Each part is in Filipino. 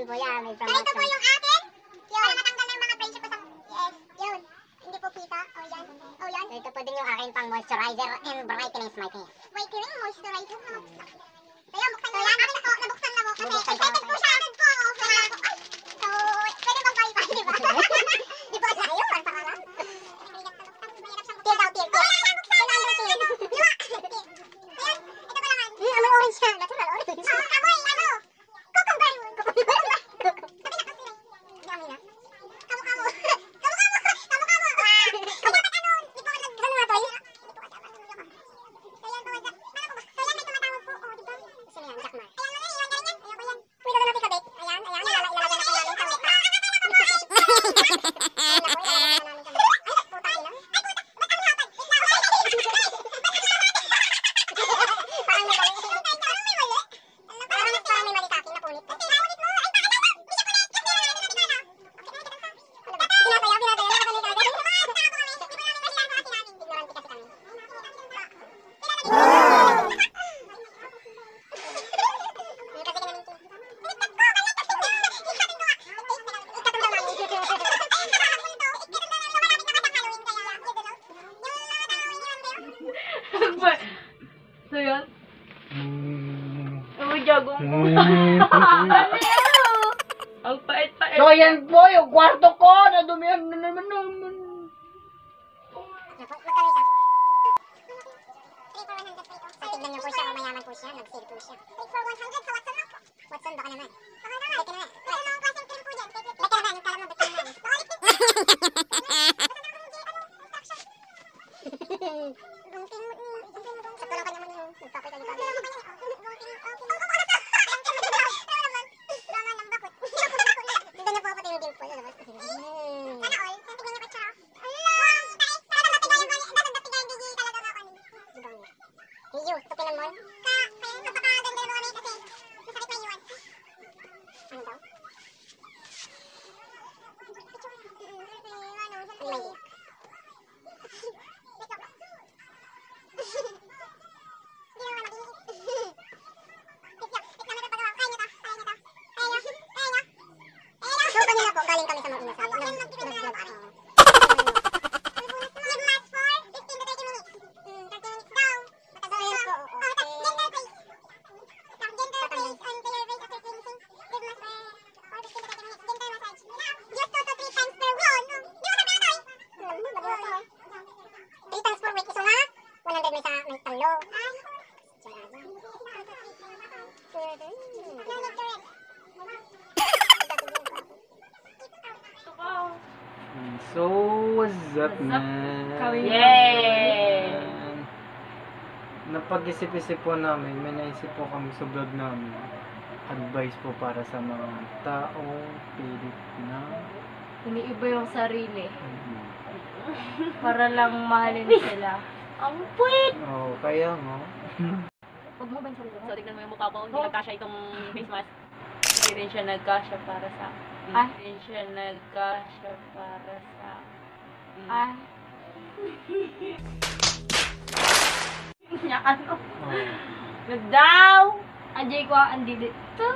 Meron po yan, may Pero ito po promotion. yung akin. Para matanggal ng mga friendship ko sa... Yes, yun. Hindi po kita. O yan. O yan. So, ito po din yung akin pang moisturizer and brightening my face. Whitening moisturizer na So yan, buksan ko yan. Akin na po, nabuksan na po. Kasi excited na po siya. Agad po ako. Kaya ako, ay. So, pwede bang palipan, di ba? Di ba tayo? Ang pangalan? Tear daw, tear, tear. Kailangan tear. Luwa. Tear. Ayan, ito pa naman. Hmm, amoy orange siya. Natural orange. Ah, amoy, ano? Cucumber. Cucumber. Sabi na kasi. Dami na. Kamu-kamu. Kamu-kamu. Kamu-kamu. Ah, Dapat ano, di pa ka nag- ano nga to, eh? Di pa ka dapat nag- So, yan po, ano po ba? So, yan may tumatawag po. Oh, di ba? Gusto mo yan, Jack Ma. Ayan, ano, iwan na rin yan. Ayoko yan. Pwede ko natin kabit. Ayan, ayan. Ilala- ilalagay na po namin sa mukha. Ayan na po, ilalagay na namin sa mukha. Ay, puta, ilang. Ay, puta. Ba't ang hatag? Wait lang. Ba't ang hatag? Parang may mali. Parang may mali. Parang parang may mali sa akin, napunit. Napunit mo. Ay, bakit ako? Hindi ko na. Kasi na natin natin ano. Pinataya, pinataya. Nakabalik agad. Hindi mo namin masilayan sa atin namin. Ignorante kasi kami. Hindi kasi kami namin. Ikat ko, kaya kasi na. Ikatin ko nga. Ikatin daw namin. Ikatin daw namin. Ikatin daw namin. Maraming naman ang Halloween kaya. Yung gano'n. Yung mga Halloween yun, kayo. so yun? Mm. Uy, jagong po. Mm. Ang pait-pait. So yan po yung kwarto ko. Nadumihan na naman naman. Magkano isa? 3 for 100 po ito. So, tignan niyo po siya, mayaman po siya, nag-sale po siya. 3 for 100 sa Watson lang po. Watson, baka naman. Baka naman. Baka naman. Baka naman. Baka naman, yung kalam mo, baka naman. Baka naman. Sa tulang kanya mo yung nagpapit ang bago. Dito na po ako tingin po. Sana all. Tingnan niyo pa siya. Allah! Para matigayan ko. Dapat matigayan hindi talaga ako. Mo. Ka, kaya napakaganda naman kami kasi masakit na iwan. Ano daw? Ano may So, kanina po, galing kami sa mga inasal. Nag- nag-vlog kami. Nag-last for 15 to 30 minutes. Mm, 30 minutes daw. Matagal Ayun daw. po, oo. Oh, tap- gentle face. Tap- gentle face until your face after cleansing. Give massage for 15 to 30 minutes. Gentle massage. Just 2 to 3 times per week. Yun. Di mo sabi ano eh. Alam mo, magawa ko. Yun. 3 times per week. Iso nga, 100 may sa may talo. Ay. Tsaka na. No need to rest. So, what's up, man? Kami- Yay! Napag-isip-isip po namin, may naisip po kami sa vlog namin. Advice po para sa mga taong pilit na Iniiba yung sarili. Mhm. Para lang mahalin sila. Ang puwit! Oo, kaya nga. Huwag mo ba yung sarili? So, tignan mo yung mukha ko. Hindi nagkasya itong face mask. Hindi rin siya nagkasya para sa... Ah? Hindi rin siya nagkasya para sa... Ah? Niya ano? Oo. Nagdaw! Anjay ko ang dili. Tu!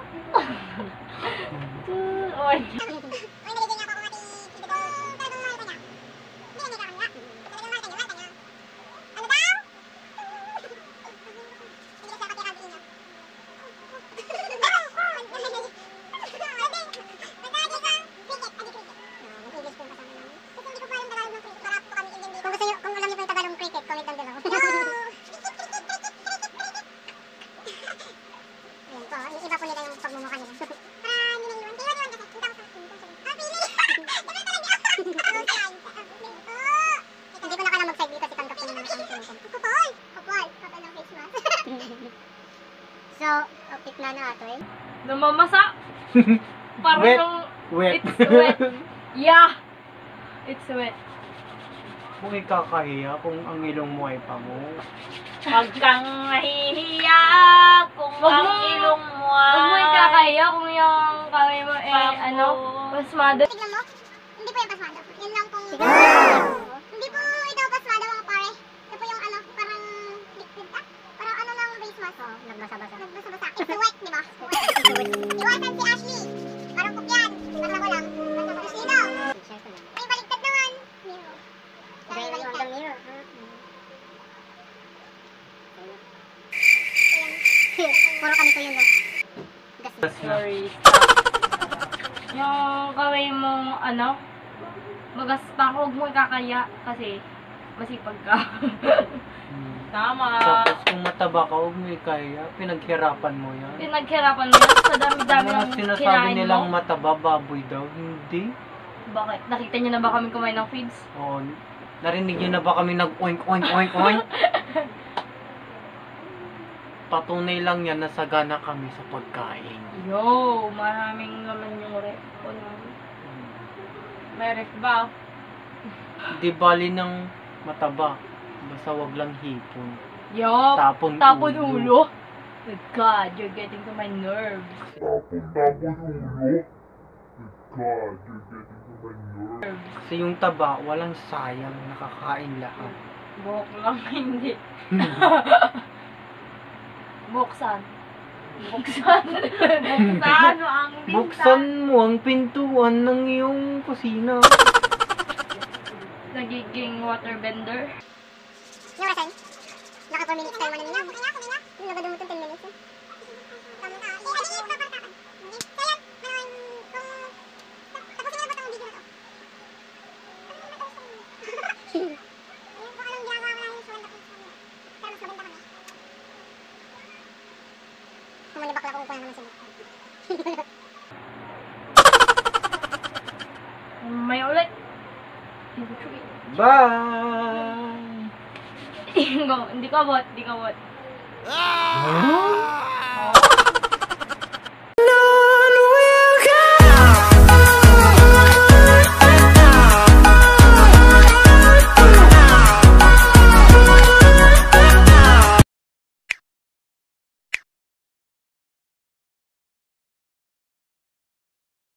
Tu! Oy! Ay, nalagyan niya ako kung ati hindi ko talagang mahal ka niya. Hindi na niya kanya. Talagang mahal ka niya, mahal ka niya. Ano daw? Hindi kasi ako tira din Kung gusto niyo, kung alam niyo po yung Tagalog cricket, comment down below. Ayan po, yung iba po nila yung pagmumukha nila. Para hindi na iwan. Iwan, iwan kasi. Hindi ako sa... Ah, pili! Dapat talaga. Oh! Hindi ko na kailangan mag-side view kasi tanggap ko na naman kami sa Kupal! Kupal! Kapal ng face mask. So, outfit na na ato eh. Namamasa! Parang Wet. Wet. It's wet. Yeah! It's wet. Kung ikakahiya kung ang ilong mo ay pango. Huwag kang mahihiya kung ang ilong mo ay ikakaya kung yung kamay mo eh, Pango. ano, pasmado. Tignan mo. Hindi po yung pasmado. Yun lang pong... Hindi po ito pasmado mga pare. Ito po yung ano, parang liquid ah. Parang ano lang face mask. Oh, nagbasa-basa. Nagbasa-basa. It's wet, di ba? Sorry. Yung kamay mong ano, magaspang, huwag mo ikakaya kasi masipag ka. Tama. Tapos kung mataba ka, huwag mo ikaya. Pinaghirapan mo yan. Pinaghirapan mo yan sa dami-dami ng sinasabi kinain nilang mo. mataba, baboy daw. Hindi. Bakit? Nakita niyo na ba kami kumain ng feeds? O, narinig niyo na ba kami nag oink oink oink oink? Patunay lang yan na sagana kami sa pagkain. Yo, maraming laman yung rep ko namin. May ref ba? Di bali ng mataba. Basta wag lang hipon. Yo, Tapon, tapon ulo. ulo. My God, you're getting to my nerves. Kasi yung taba, walang sayang. Nakakain lahat. Buhok lang, hindi. Buksan. Buksan. Buksan mo ang pinta. Buksan mo ang pintuan ng iyong kusina. Nagiging waterbender. Rasan? Naka 4 minutes. Okay na, okay na. Yung nagadumutong 10 minutes. eh. Tama na. Eh, ano yung papartakan? Okay. So, yan. Ano yung... Kung... Tapusin mo na ba itong video na to? Ano yung matapos kami? Ayun, kung anong ginagawa mo namin sa wanda ko sa kanila. Pero mas maganda kami. Kung malibak lang, kukuha naman sila. May ulit. Bye! Hindi ko, hindi ko bot, hindi ko bot. Huh?